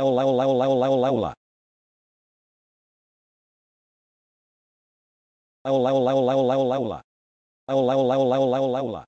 Hola, hola, hola, hola, hola, hola. Hola, hola, hola, hola, hola, hola. Hola, hola, hola, hola, hola, hola.